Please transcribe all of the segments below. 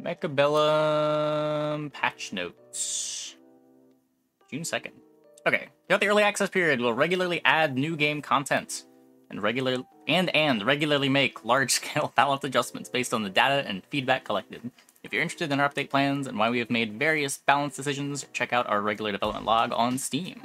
Mechabellum patch notes. June 2nd. Okay. Throughout the early access period, we'll regularly add new game content and regular and and regularly make large-scale balance adjustments based on the data and feedback collected. If you're interested in our update plans and why we have made various balance decisions, check out our regular development log on Steam.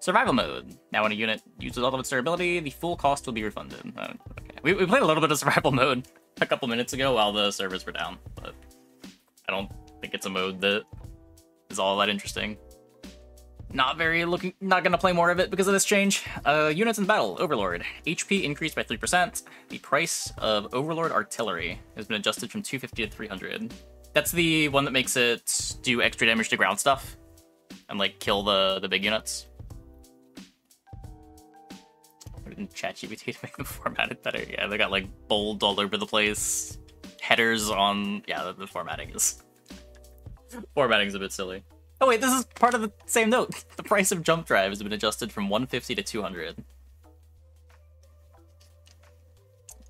Survival mode. Now when a unit uses all of its durability, the full cost will be refunded. Uh, okay. we, we played a little bit of survival mode a couple minutes ago while the servers were down, but I don't think it's a mode that is all that interesting. Not very looking, not gonna play more of it because of this change. Uh, units in battle, Overlord. HP increased by 3%. The price of Overlord Artillery has been adjusted from 250 to 300. That's the one that makes it do extra damage to ground stuff and like kill the, the big units. In ChatGPT to make them formatted better. Yeah, they got like bold all over the place. Headers on, yeah, the, the formatting is formatting is a bit silly. Oh wait, this is part of the same note. The price of jump drive has been adjusted from 150 to 200.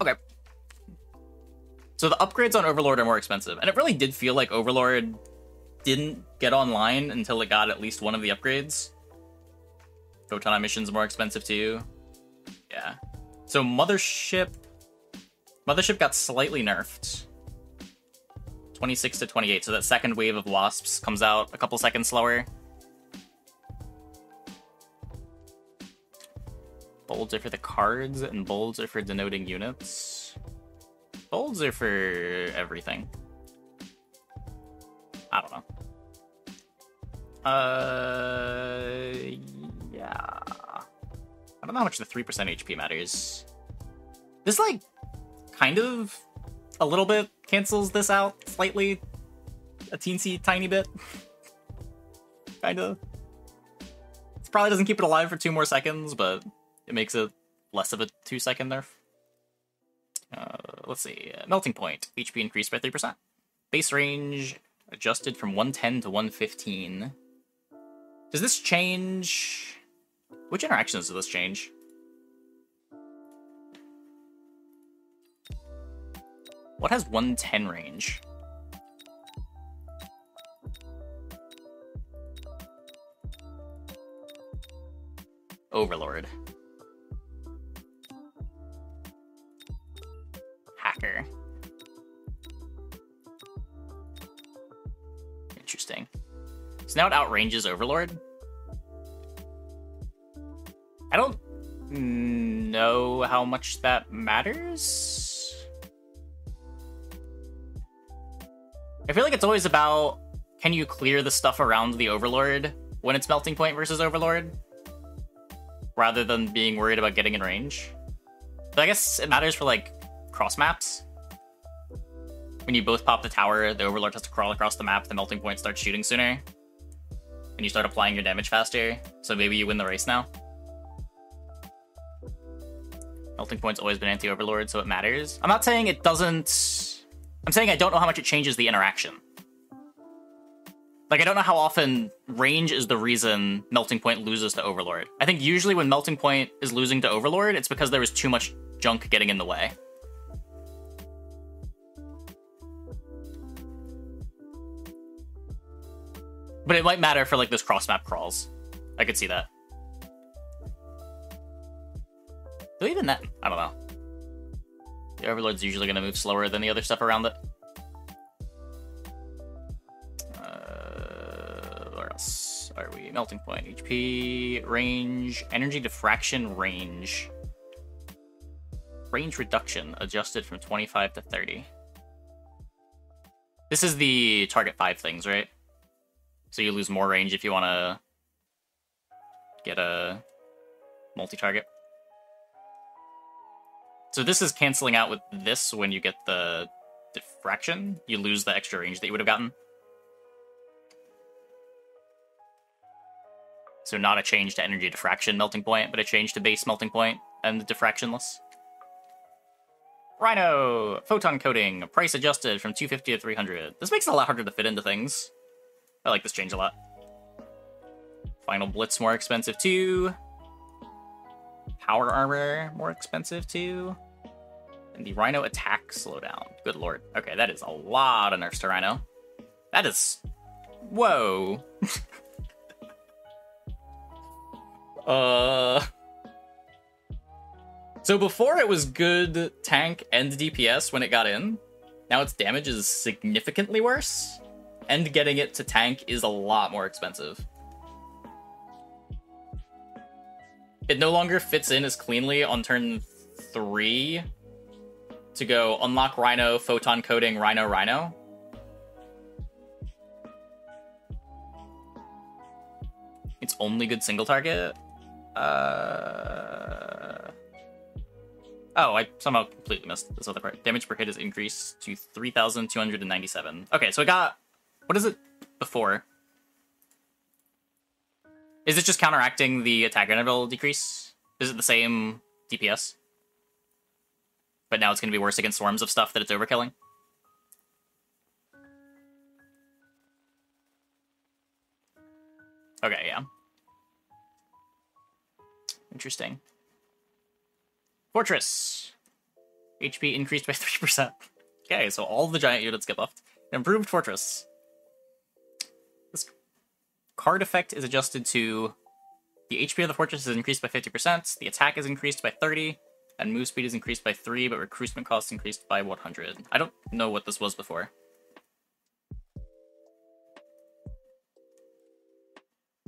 Okay. So the upgrades on Overlord are more expensive, and it really did feel like Overlord didn't get online until it got at least one of the upgrades. Photon emission's more expensive too. Yeah. So Mothership... Mothership got slightly nerfed. 26 to 28, so that second wave of wasps comes out a couple seconds slower. Bolds are for the cards, and bolds are for denoting units. Bolds are for everything. I don't know. Uh, yeah. I don't know how much the 3% HP matters. This, like, kind of a little bit cancels this out slightly. A teensy tiny bit. Kinda. It probably doesn't keep it alive for two more seconds, but it makes it less of a two second nerf. Uh, let's see. Uh, melting point. HP increased by 3%. Base range adjusted from 110 to 115. Does this change... Which interactions does this change? What has 110 range? Overlord. Hacker. Interesting. So now it outranges Overlord? I don't know how much that matters. I feel like it's always about can you clear the stuff around the Overlord when it's Melting Point versus Overlord, rather than being worried about getting in range. But I guess it matters for like cross maps. When you both pop the tower, the Overlord has to crawl across the map, the Melting Point starts shooting sooner. And you start applying your damage faster, so maybe you win the race now. Melting Point's always been anti-Overlord, so it matters. I'm not saying it doesn't I'm saying I don't know how much it changes the interaction. Like, I don't know how often range is the reason Melting Point loses to Overlord. I think usually when Melting Point is losing to Overlord, it's because there was too much junk getting in the way. But it might matter for, like, those cross-map crawls. I could see that. Though even that, I don't know. The Overlord's usually going to move slower than the other stuff around it. Uh, where else are we? Melting point, HP, range, energy diffraction range. Range reduction adjusted from 25 to 30. This is the target 5 things, right? So you lose more range if you want to get a multi-target. So this is canceling out with this when you get the diffraction. You lose the extra range that you would have gotten. So not a change to energy diffraction melting point, but a change to base melting point and the diffractionless. Rhino! Photon coating, price adjusted from 250 to 300. This makes it a lot harder to fit into things. I like this change a lot. Final Blitz more expensive too. Power armor more expensive too. And the Rhino attack slowdown. Good lord. Okay, that is a lot of nerfs to Rhino. That is... Whoa. uh... So before it was good tank and DPS when it got in. Now its damage is significantly worse. And getting it to tank is a lot more expensive. It no longer fits in as cleanly on turn 3 to go unlock Rhino, Photon coating, Rhino, Rhino. It's only good single target? Uh... Oh, I somehow completely missed this other part. Damage per hit is increased to 3,297. Okay, so it got... What is it before? Is it just counteracting the attack interval decrease? Is it the same DPS? But now it's going to be worse against swarms of stuff that it's overkilling? Okay, yeah. Interesting. Fortress. HP increased by 3%. Okay, so all the giant units get buffed. Improved Fortress. This card effect is adjusted to the HP of the fortress is increased by 50%, the attack is increased by 30, and move speed is increased by 3, but recruitment cost increased by 100. I don't know what this was before.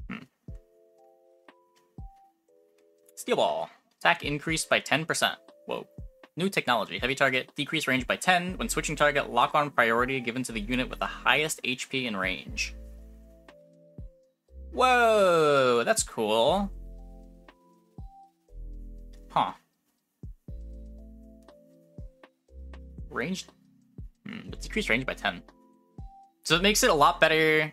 Hmm. Steel Ball. Attack increased by 10%. Whoa. New technology. Heavy target. Decrease range by 10. When switching target, lock on priority given to the unit with the highest HP and range. Whoa, that's cool. Huh. Range? Hmm, but decreased range by 10. So it makes it a lot better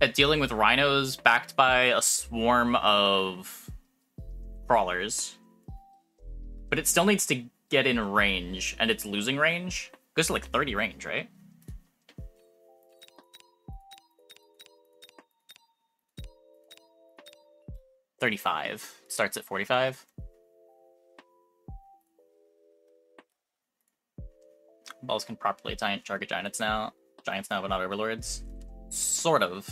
at dealing with rhinos backed by a swarm of crawlers. But it still needs to get in range, and it's losing range. It goes to like 30 range, right? Thirty-five starts at forty-five. Balls can properly target giants now. Giants now, but not overlords. Sort of.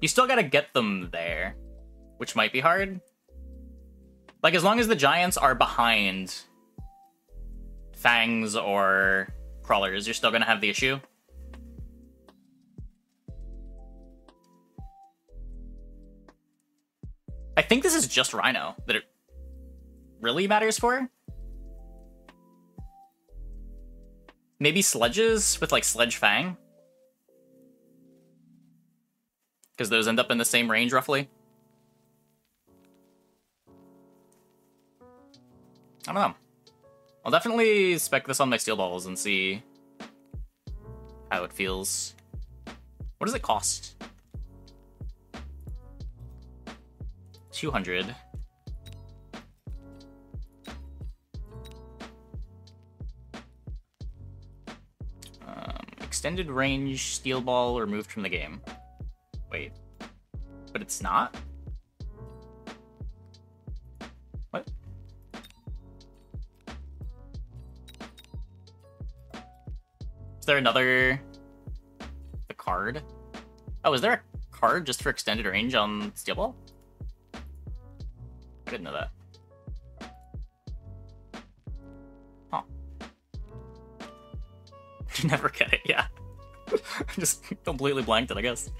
You still gotta get them there, which might be hard. Like, as long as the giants are behind fangs or crawlers, you're still gonna have the issue. I think this is just Rhino that it really matters for. Maybe sledges with like Sledge Fang? Because those end up in the same range roughly. I don't know. I'll definitely spec this on my steel balls and see how it feels. What does it cost? 200. Extended range steel ball removed from the game. Wait. But it's not? What? Is there another... The card? Oh, is there a card just for extended range on steel ball? I didn't know that. Huh. You never get it, yeah. Just completely blanked it, I guess.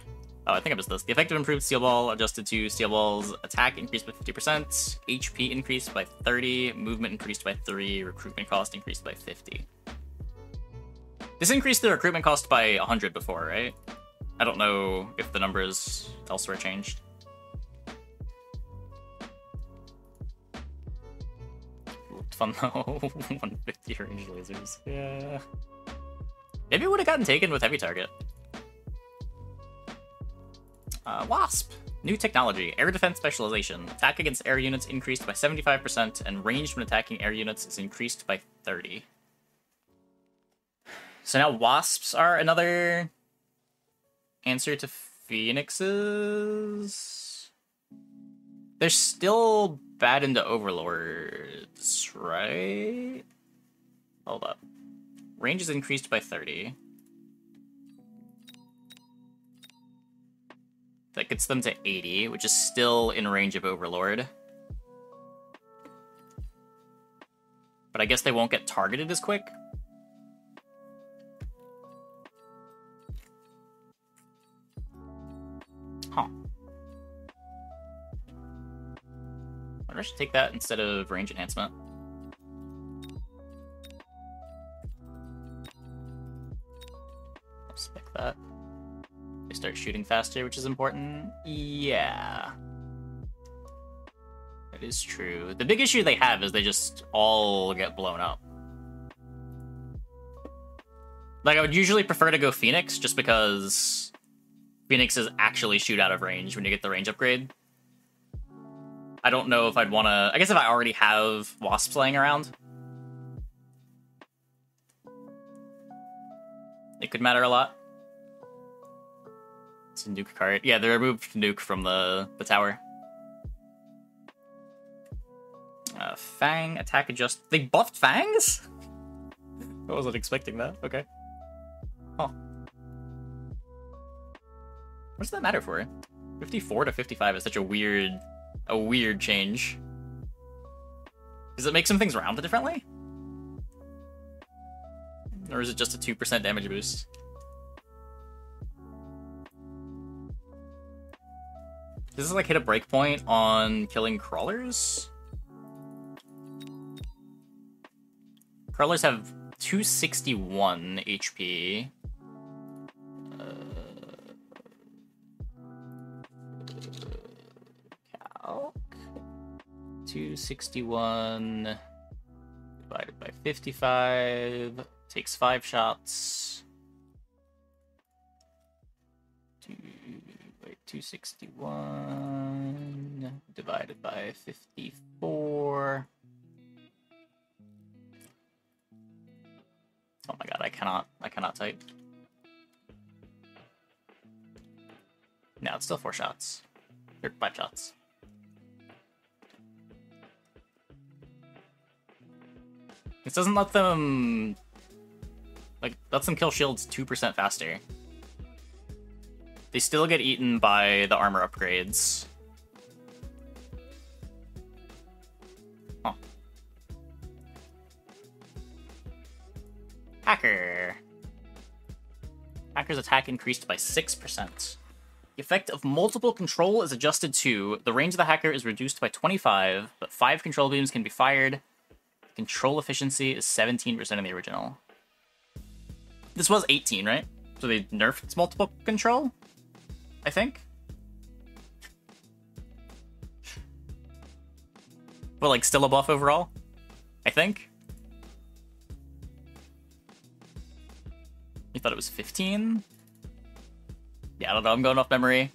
Oh, I think I missed this. The effective improved steel ball adjusted to steel ball's attack increased by 50%, HP increased by 30, movement increased by 3, recruitment cost increased by 50. This increased the recruitment cost by 100 before, right? I don't know if the numbers elsewhere changed. fun though. 150 range lasers. Yeah. Maybe it would have gotten taken with heavy target. Uh, Wasp. New technology. Air defense specialization. Attack against air units increased by 75%, and range when attacking air units is increased by 30. So now Wasps are another answer to Phoenixes? They're still bad into Overlords, right? Hold up. Range is increased by 30. That gets them to 80, which is still in range of Overlord. But I guess they won't get targeted as quick. Huh. I should take that instead of range enhancement. Shooting faster, which is important. Yeah. That is true. The big issue they have is they just all get blown up. Like, I would usually prefer to go Phoenix, just because Phoenixes actually shoot out of range when you get the range upgrade. I don't know if I'd want to... I guess if I already have Wasps laying around, it could matter a lot. It's a nuke card. Yeah, they removed nuke from the, the tower. Uh, Fang, attack adjust. They buffed Fangs? I wasn't expecting that. Okay. Huh. What does that matter for? 54 to 55 is such a weird, a weird change. Does it make some things round differently? Or is it just a 2% damage boost? Does this like hit a breakpoint on killing crawlers? Crawlers have 261 HP. Uh, calc. 261 divided by 55 takes five shots. 261 divided by 54. Oh my god, I cannot, I cannot type. No, it's still four shots. Or five shots. This doesn't let them... Like, lets them kill shields 2% faster. They still get eaten by the armor upgrades. Huh. Hacker. Hacker's attack increased by 6%. The effect of multiple control is adjusted to the range of the hacker is reduced by 25, but 5 control beams can be fired. Control efficiency is 17% in the original. This was 18, right? So they nerfed multiple control? I think? But like still a buff overall? I think? You thought it was 15? Yeah, I don't know, I'm going off memory.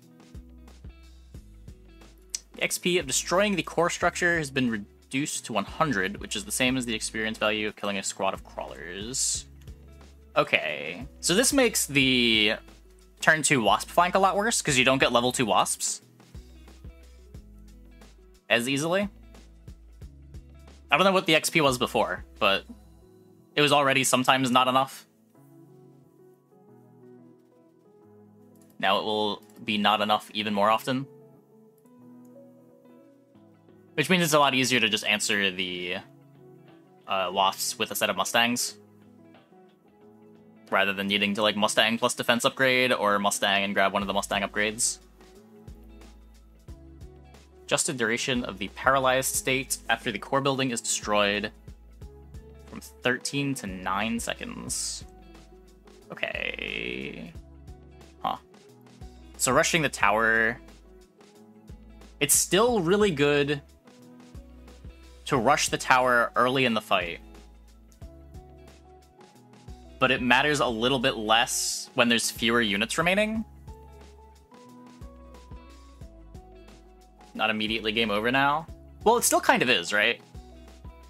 The XP of destroying the core structure has been reduced to 100, which is the same as the experience value of killing a squad of crawlers. Okay, so this makes the turn 2 wasp flank a lot worse, because you don't get level 2 wasps as easily. I don't know what the XP was before, but it was already sometimes not enough. Now it will be not enough even more often. Which means it's a lot easier to just answer the uh, Wasps with a set of Mustangs. Rather than needing to like Mustang plus defense upgrade or Mustang and grab one of the Mustang upgrades. Adjusted duration of the paralyzed state after the core building is destroyed from 13 to 9 seconds. Okay. Huh. So rushing the tower, it's still really good to rush the tower early in the fight. But it matters a little bit less when there's fewer units remaining. Not immediately game over now. Well, it still kind of is, right?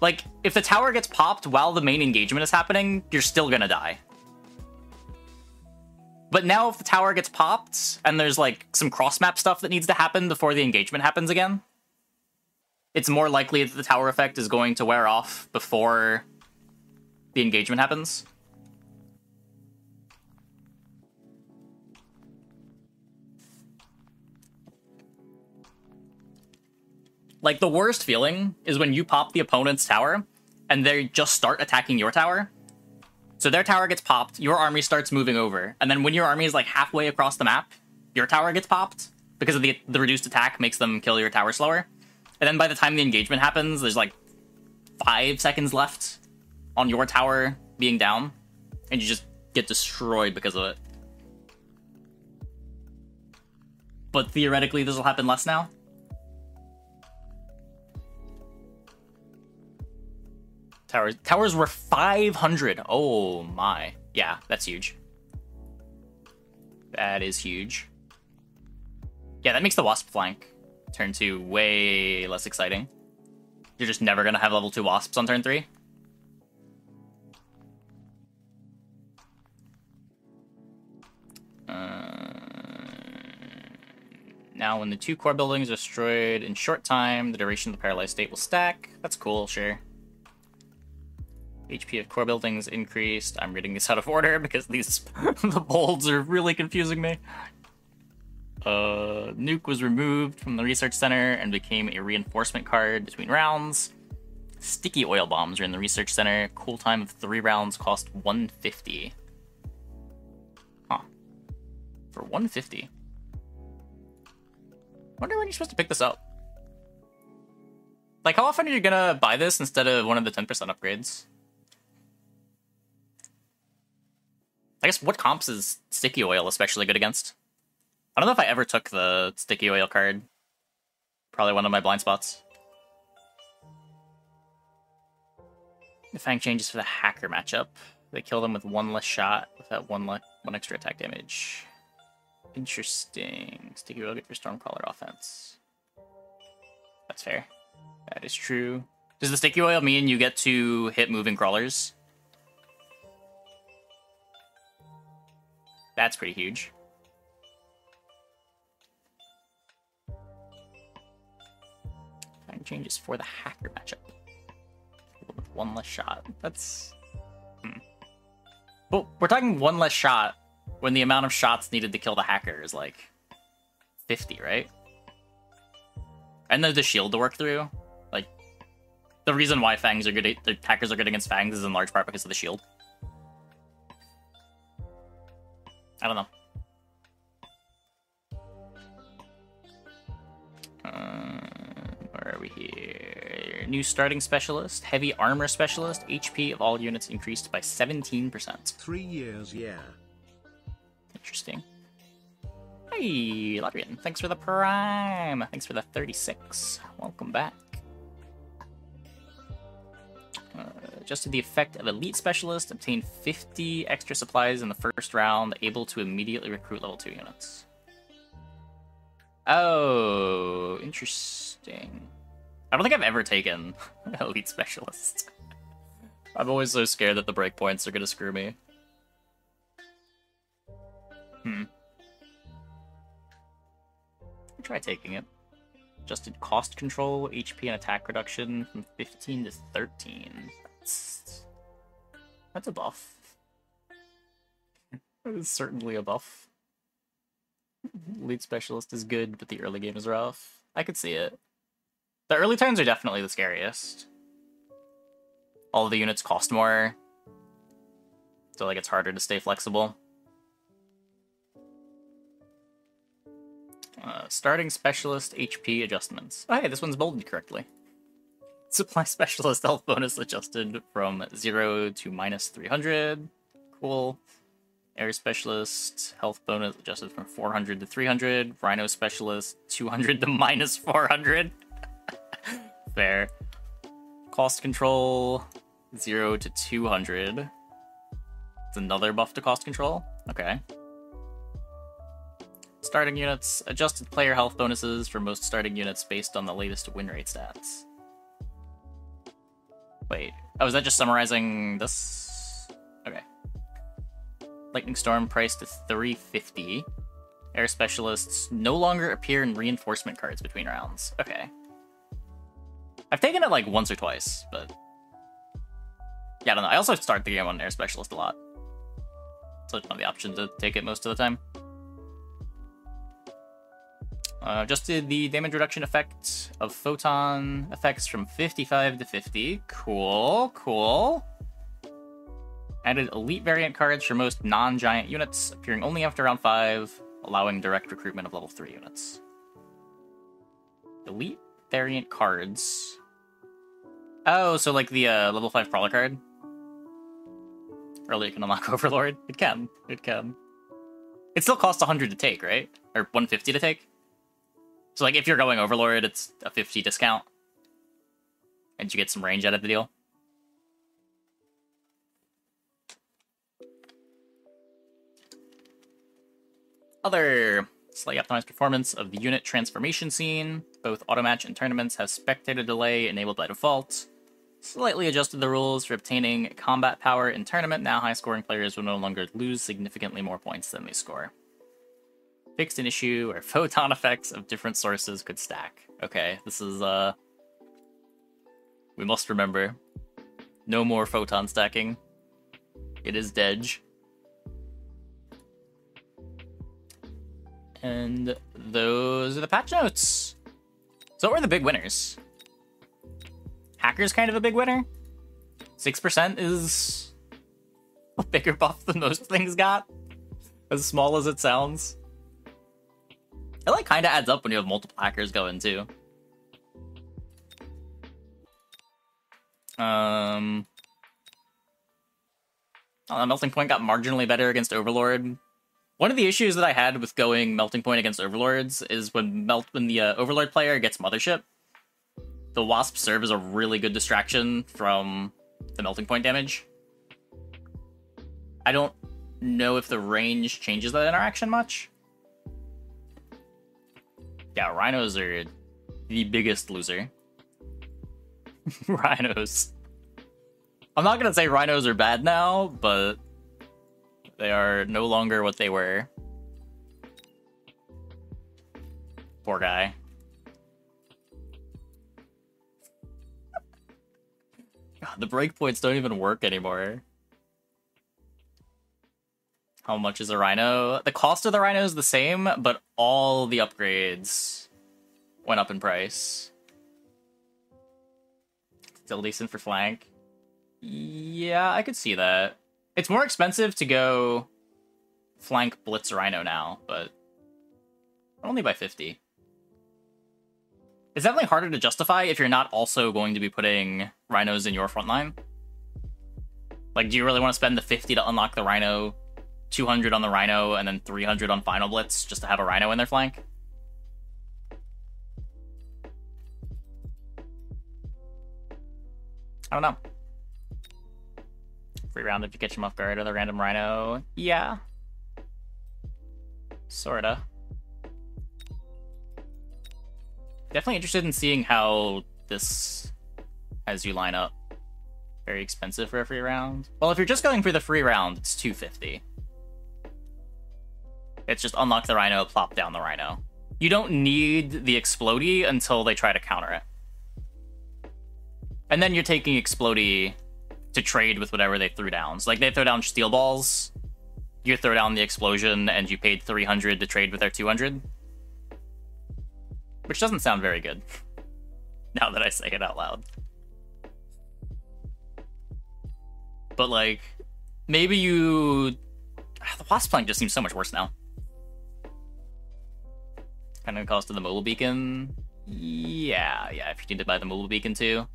Like, if the tower gets popped while the main engagement is happening, you're still gonna die. But now if the tower gets popped and there's like some cross map stuff that needs to happen before the engagement happens again, it's more likely that the tower effect is going to wear off before the engagement happens. Like, the worst feeling is when you pop the opponent's tower and they just start attacking your tower. So their tower gets popped, your army starts moving over, and then when your army is like halfway across the map, your tower gets popped because of the the reduced attack makes them kill your tower slower. And then by the time the engagement happens, there's like five seconds left on your tower being down, and you just get destroyed because of it. But theoretically, this will happen less now. Towers towers were 500. Oh my. Yeah, that's huge. That is huge. Yeah, that makes the wasp flank turn 2 way less exciting. You're just never going to have level 2 wasps on turn 3. Uh, now, when the two core buildings are destroyed in short time, the duration of the paralyzed state will stack. That's cool, sure. HP of core buildings increased. I'm reading this out of order because these the bolds are really confusing me. Uh, nuke was removed from the research center and became a reinforcement card between rounds. Sticky oil bombs are in the research center. Cool time of three rounds cost 150. Huh. For 150. Wonder when you're supposed to pick this up. Like, how often are you gonna buy this instead of one of the 10% upgrades? I guess what comps is sticky oil especially good against? I don't know if I ever took the sticky oil card. Probably one of my blind spots. The Fang changes for the hacker matchup. They kill them with one less shot without one le one extra attack damage. Interesting. Sticky oil get your Stormcaller offense. That's fair. That is true. Does the sticky oil mean you get to hit moving crawlers? That's pretty huge. Fang changes for the hacker matchup. One less shot. That's. Hmm. But we're talking one less shot when the amount of shots needed to kill the hacker is like 50, right? And there's the shield to work through. Like, the reason why fangs are good, the hackers are good against fangs is in large part because of the shield. I don't know. Uh, where are we here? New starting specialist, heavy armor specialist. HP of all units increased by 17%. Three years, yeah. Interesting. Hey, Ladrian, thanks for the prime. Thanks for the 36. Welcome back. Adjusted the effect of Elite Specialist, obtained 50 extra supplies in the first round, able to immediately recruit level 2 units. Oh, interesting. I don't think I've ever taken Elite Specialist. I'm always so scared that the breakpoints are gonna screw me. Hmm. I'll try taking it. Adjusted cost control, HP and attack reduction from 15 to 13. That's, a buff. that is certainly a buff. Lead specialist is good, but the early game is rough. I could see it. The early turns are definitely the scariest. All the units cost more. So like it's harder to stay flexible. Uh, starting specialist HP adjustments. Oh, hey, this one's bolded correctly. Supply specialist health bonus adjusted from 0 to minus 300. Cool. Air specialist health bonus adjusted from 400 to 300. Rhino specialist 200 to minus 400. Fair. Cost control 0 to 200. It's another buff to cost control. Okay. Starting units, adjusted player health bonuses for most starting units based on the latest win rate stats. Wait, oh, is that just summarizing this? Okay. Lightning Storm priced to 350. Air Specialists no longer appear in reinforcement cards between rounds. Okay. I've taken it like once or twice, but Yeah, I don't know. I also start the game on Air Specialist a lot. So it's not the option to take it most of the time. Uh, adjusted the damage reduction effect of photon effects from 55 to 50. Cool, cool. Added elite variant cards for most non-giant units, appearing only after round 5, allowing direct recruitment of level 3 units. Elite variant cards. Oh, so like the uh, level 5 Prowler card? Earlier it can unlock Overlord? It can. It can. It still costs 100 to take, right? Or 150 to take? So like if you're going Overlord, it's a 50 discount. And you get some range out of the deal. Other slightly optimized performance of the unit transformation scene. Both automatch and tournaments have spectator delay enabled by default. Slightly adjusted the rules for obtaining combat power in tournament. Now high scoring players will no longer lose significantly more points than they score. Fixed an issue where photon effects of different sources could stack. Okay, this is uh we must remember. No more photon stacking. It is Dej. And those are the patch notes. So what were the big winners? Hacker's kind of a big winner. 6% is a bigger buff than most things got. As small as it sounds. It like kind of adds up when you have multiple hackers going too. Um, oh, Melting Point got marginally better against Overlord. One of the issues that I had with going Melting Point against Overlords is when melt when the uh, Overlord player gets Mothership, the Wasp serve is a really good distraction from the Melting Point damage. I don't know if the range changes that interaction much. Yeah, rhinos are the biggest loser. rhinos. I'm not gonna say rhinos are bad now, but they are no longer what they were. Poor guy. God, the breakpoints don't even work anymore. How much is a rhino? The cost of the rhino is the same, but all the upgrades went up in price. Still decent for flank. Yeah, I could see that. It's more expensive to go flank Blitz Rhino now, but only by 50. It's definitely harder to justify if you're not also going to be putting Rhinos in your front line. Like, do you really want to spend the 50 to unlock the Rhino 200 on the Rhino, and then 300 on Final Blitz just to have a Rhino in their flank. I don't know. Free round if you catch him off guard or the random Rhino. Yeah. Sorta. Definitely interested in seeing how this has you line up. Very expensive for a free round. Well, if you're just going for the free round, it's 250. It's just unlock the Rhino, plop down the Rhino. You don't need the Explodey until they try to counter it. And then you're taking Explodey to trade with whatever they threw down. So like they throw down Steel Balls, you throw down the Explosion, and you paid 300 to trade with their 200. Which doesn't sound very good, now that I say it out loud. But like, maybe you... Ah, the Wasp Plank just seems so much worse now. Kind of cost of the mobile beacon. Yeah, yeah, if you need to buy the mobile beacon too.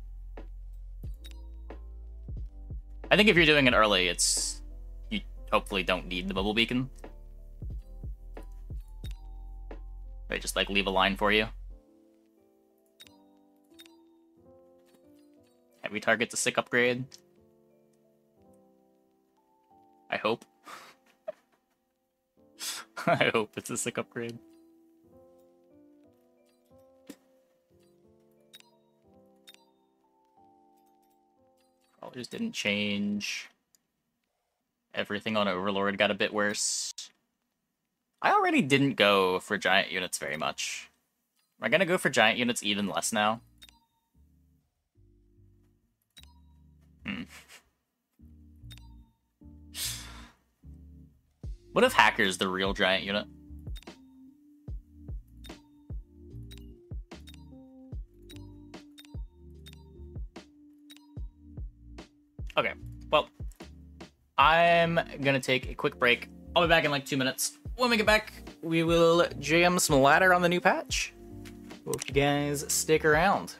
I think if you're doing it early, it's you hopefully don't need the mobile beacon. They just like leave a line for you. Heavy target's a sick upgrade. I hope. I hope it's a sick upgrade. Colors didn't change. Everything on Overlord got a bit worse. I already didn't go for giant units very much. Am I gonna go for giant units even less now? Hmm. What if Hacker's the real giant unit? Okay, well, I'm gonna take a quick break. I'll be back in like two minutes. When we get back, we will jam some ladder on the new patch. Hope you guys stick around.